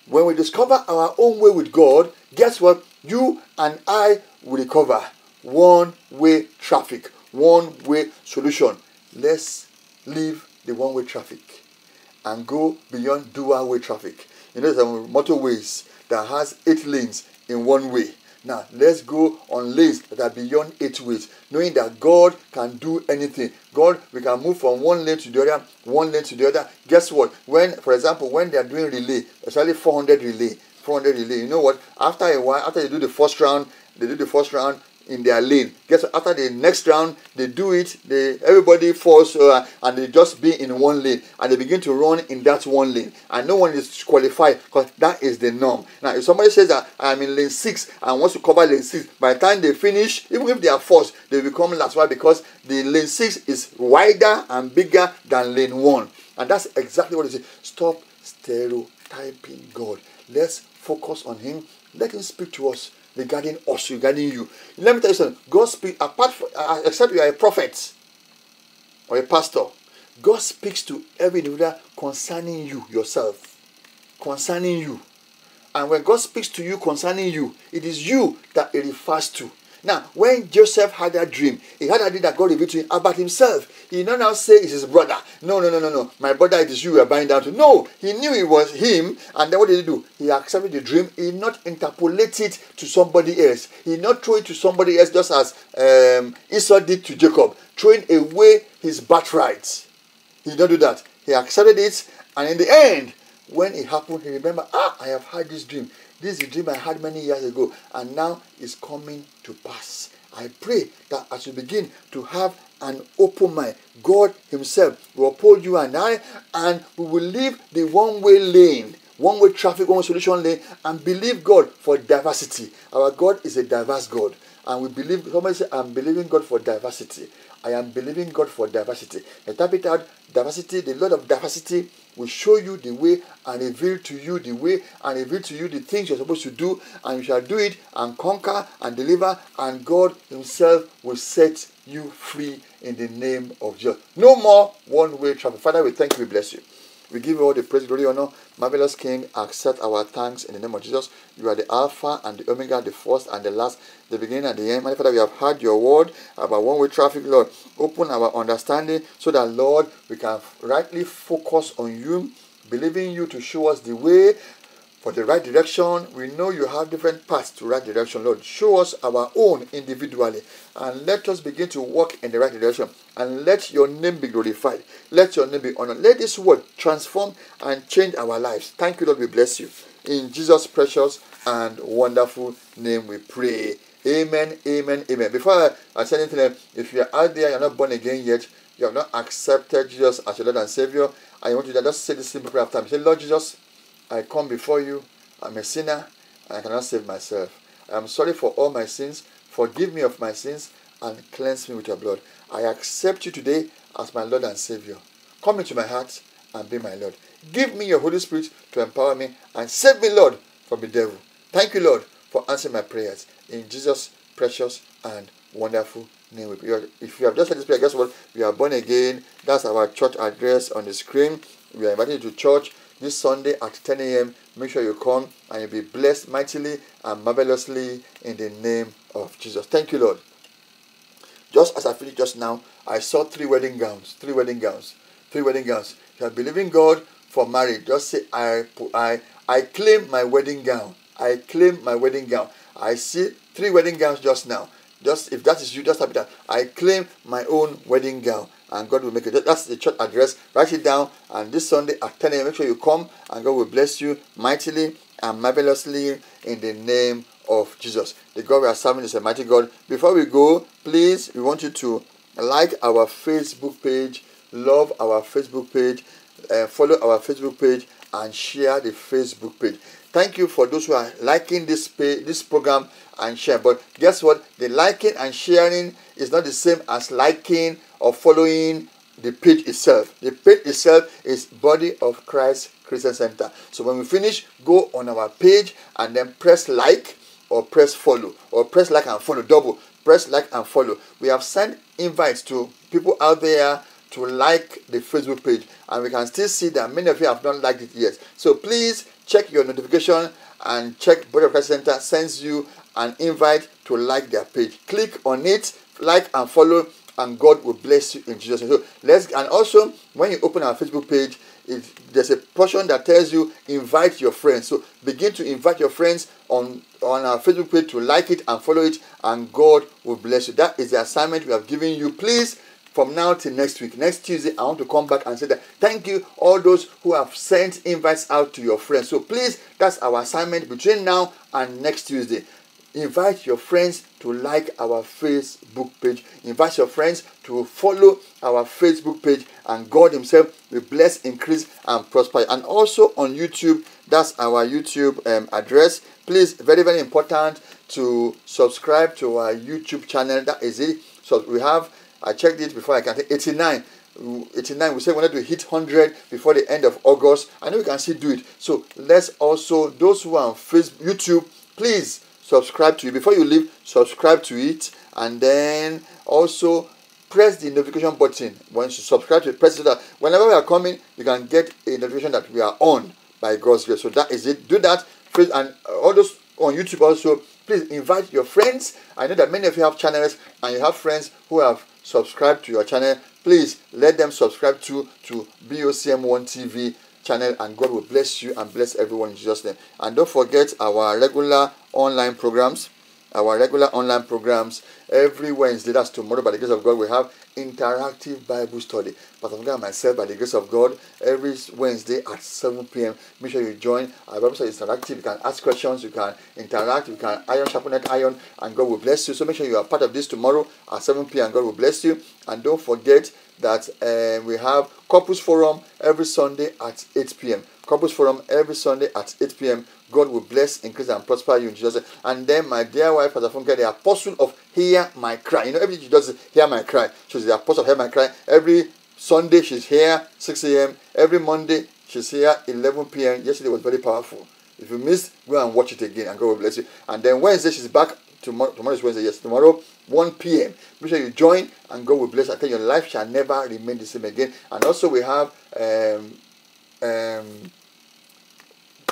S1: When we discover our own way with God, guess what? You and I will recover. One way traffic, one way solution. Let's leave the one way traffic and go beyond dual way traffic. You know, there are motorways that has eight lanes in one way. Now, let's go on lanes that are beyond eight ways, knowing that God can do anything. God, we can move from one lane to the other, one lane to the other. Guess what? When, for example, when they are doing relay, especially 400 relay, 400 relay, you know what? After a while, after they do the first round, they do the first round, in their lane. Guess? After the next round, they do it. They everybody falls uh, and they just be in one lane and they begin to run in that one lane, and no one is qualified because that is the norm. Now, if somebody says that I'm in lane six and wants to cover lane six, by the time they finish, even if they are first, they become last. Why? Because the lane six is wider and bigger than lane one, and that's exactly what it is. Stop stereotyping God. Let's focus on Him. Let Him speak to us regarding us, regarding you. Let me tell you something. God speaks, apart from, uh, except you are a prophet or a pastor, God speaks to every individual concerning you, yourself. Concerning you. And when God speaks to you concerning you, it is you that it refers to. Now, when Joseph had that dream, he had a dream that God revealed to him about himself. He did not now say it's his brother. No, no, no, no, no. My brother, it is you we are buying down to. No, he knew it was him. And then what did he do? He accepted the dream. He not interpolate it to somebody else. He not throw it to somebody else just as um, Esau did to Jacob, throwing away his birthright. He did not do that. He accepted it. And in the end, when it happened, he remember, ah, I have had this dream. This is a dream I had many years ago, and now it's coming to pass. I pray that as you begin to have an open mind, God Himself will uphold you and I, and we will leave the one way lane, one way traffic, one way solution lane, and believe God for diversity. Our God is a diverse God, and we believe, somebody say, I'm believing God for diversity. I am believing God for diversity. Type it out diversity, the Lord of diversity will show you the way and reveal to you the way and reveal to you the things you're supposed to do, and you shall do it and conquer and deliver, and God Himself will set you free in the name of Jesus. No more one way travel. Father, we thank you, we bless you. We give you all the praise, glory, honor. Marvelous King, accept our thanks in the name of Jesus. You are the Alpha and the Omega, the first and the last, the beginning and the end. My Father, we have heard your word about one way traffic, Lord. Open our understanding so that, Lord, we can rightly focus on you, believing you to show us the way for the right direction. We know you have different paths to right direction, Lord. Show us our own individually and let us begin to walk in the right direction and let your name be glorified. Let your name be honored. Let this word transform and change our lives. Thank you, Lord. We bless you. In Jesus' precious and wonderful name we pray. Amen, amen, amen. Before I say anything, eh, if you're out there, you're not born again yet, you have not accepted Jesus as your Lord and Savior, I want you to just say this simple prayer after me. Say, Lord Jesus, I come before you. I'm a sinner and I cannot save myself. I am sorry for all my sins. Forgive me of my sins and cleanse me with your blood. I accept you today as my Lord and Savior. Come into my heart and be my Lord. Give me your Holy Spirit to empower me and save me, Lord, from the devil. Thank you, Lord, for answering my prayers. In Jesus' precious and wonderful name. If you have just said this prayer, guess what? We are born again. That's our church address on the screen. We are invited to church this Sunday at 10 a.m. Make sure you come and you'll be blessed mightily and marvelously in the name of Jesus. Thank you, Lord. Just as I finished just now, I saw three wedding gowns. Three wedding gowns. Three wedding gowns. If you are believing God for marriage, just say, I, I, I claim my wedding gown. I claim my wedding gown. I see three wedding gowns just now. Just if that is you, just type that. I claim my own wedding gown and God will make it. That's the church address. Write it down. And this Sunday at 10 a.m., make sure you come and God will bless you mightily and marvelously in the name of Jesus. The God we are serving is a mighty God. Before we go, please, we want you to like our Facebook page, love our Facebook page, uh, follow our Facebook page, and share the Facebook page. Thank you for those who are liking this page, this program and share. But guess what? The liking and sharing is not the same as liking or following the page itself. The page itself is Body of Christ Christian Center. So when we finish, go on our page and then press like or press follow or press like and follow double. Press like and follow. We have sent invites to people out there to like the Facebook page, and we can still see that many of you have not liked it yet. So please check your notification and check Body of Center sends you an invite to like their page. Click on it, like and follow, and God will bless you in Jesus' name. So let's and also when you open our Facebook page, it, there's a portion that tells you invite your friends. So begin to invite your friends on on our Facebook page to like it and follow it, and God will bless you. That is the assignment we have given you. Please from now till next week. Next Tuesday, I want to come back and say that thank you, all those who have sent invites out to your friends. So please, that's our assignment between now and next Tuesday. Invite your friends to like our Facebook page. Invite your friends to follow our Facebook page, and God Himself will bless, increase, and prosper. And also on YouTube, that's our YouTube um, address. Please, very, very important to subscribe to our YouTube channel. That is it. So we have, I checked it before I can 89. 89 we say we wanted to hit 100 before the end of august. I know you can still do it. So let's also those who are on facebook youtube please subscribe to it. Before you leave subscribe to it. And then also press the notification button. Once you subscribe to it press it that whenever we are coming you can get a notification that we are on by god's grace. So that is it. Do that. And all those on youtube also please invite your friends i know that many of you have channels and you have friends who have subscribed to your channel please let them subscribe to to bocm1 tv channel and God will bless you and bless everyone in Jesus' name. And don't forget our regular online programs. Our regular online programs every Wednesday, that's tomorrow by the grace of God, we have interactive Bible study. Pastor Funke and myself, by the grace of God, every Wednesday at 7 p.m. Make sure you join. Our Bible study is interactive. You can ask questions, you can interact, you can iron sharpen iron, and God will bless you. So make sure you are part of this tomorrow at 7 p.m. God will bless you. And don't forget that uh, we have Corpus Forum every Sunday at 8 p.m. Corpus Forum every Sunday at 8 p.m. God will bless, increase, and prosper you in Jesus. name. And then my dear wife, Pastor Funke, the apostle of Hear My Cry. You know, everything she does Hear My Cry. She's the apostle of Hear My Cry. Every Sunday she's here, 6 a.m. Every Monday she's here, 11 p.m. Yesterday was very powerful. If you missed, go and watch it again, and God will bless you. And then Wednesday she's back. Tomorrow, tomorrow is Wednesday. Yes, tomorrow 1 p.m. Make sure you join, and God will bless. I tell you, your life shall never remain the same again. And also we have um, um,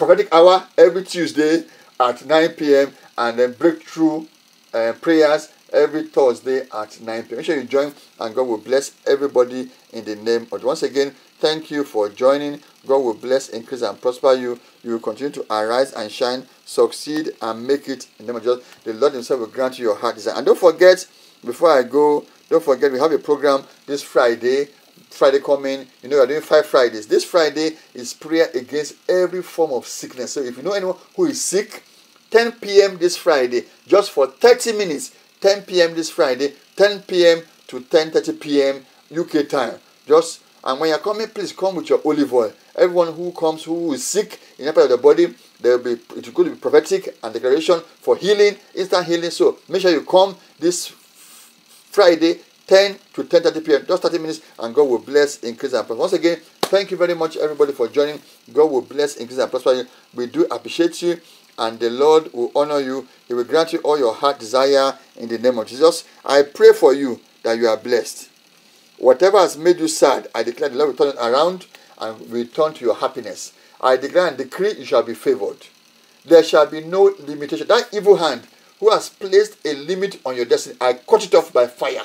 S1: prophetic hour every Tuesday at 9 p.m. and then breakthrough uh, prayers every Thursday at 9 p.m. Make sure you join and God will bless everybody in the name of once again. Thank you for joining. God will bless, increase, and prosper you. You will continue to arise and shine, succeed, and make it in the name of Jesus. The Lord Himself will grant you your heart desire. And don't forget, before I go, don't forget we have a program this Friday Friday coming. You know, are doing five Fridays. This Friday is prayer against every form of sickness. So if you know anyone who is sick, 10 p.m. this Friday, just for 30 minutes, 10 p.m. this Friday, 10 p.m. to 10:30 p.m. UK time. Just and when you're coming, please come with your olive oil. Everyone who comes who is sick in any part of the body, there will be it will be prophetic and declaration for healing, instant healing. So make sure you come this Friday, 10 to 10:30 p.m. Just 30 minutes, and God will bless, increase, and prosper. Once again, thank you very much, everybody, for joining. God will bless, increase, and prosper you. We do appreciate you, and the Lord will honor you. He will grant you all your heart desire in the name of Jesus. I pray for you that you are blessed. Whatever has made you sad, I declare the Lord will turn it around and return to your happiness. I declare and decree you shall be favored. There shall be no limitation. That evil hand who has placed a limit on your destiny, I cut it off by fire.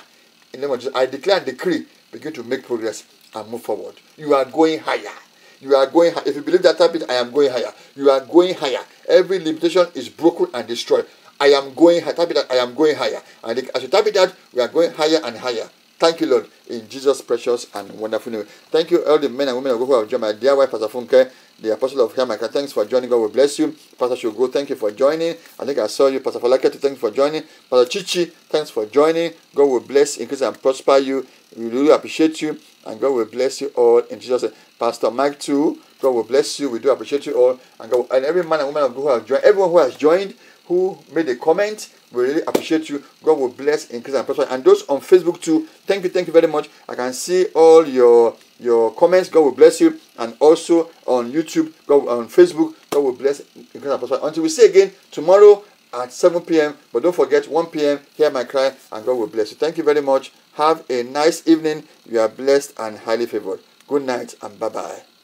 S1: In the name of Jesus, I declare and decree, begin to make progress and move forward. You are going higher. You are going higher. If you believe that type I am going higher. You are going higher. Every limitation is broken and destroyed. I am going higher. Type it I am going higher. And as you type it that, we are going higher and higher. Thank you, Lord, in Jesus' precious and wonderful name. Thank you, all the men and women who have joined. My dear wife, Pastor Funke, the apostle of Hear My Cry. Thanks for joining. God will bless you. Pastor Shogo, thank you for joining. I think I saw you. Pastor Falaketi, thanks for joining. Pastor Chichi, thanks for joining. God will bless, increase, and prosper you. We really appreciate you, and God will bless you all in Jesus' name. Pastor Mike, too, God will bless you. We do appreciate you all, and, God, and every man and woman of God who have joined, everyone who has joined, who made a comment. We really appreciate you. God will bless, increase, and prosper. And those on Facebook too, thank you, thank you very much. I can see all your your comments. God will bless you. And also on YouTube, God on Facebook, God will bless. Until we see again tomorrow at 7 p.m. But don't forget 1 p.m. Hear my cry, and God will bless you. Thank you very much. Have a nice evening. You are blessed and highly favored. Good night and bye bye.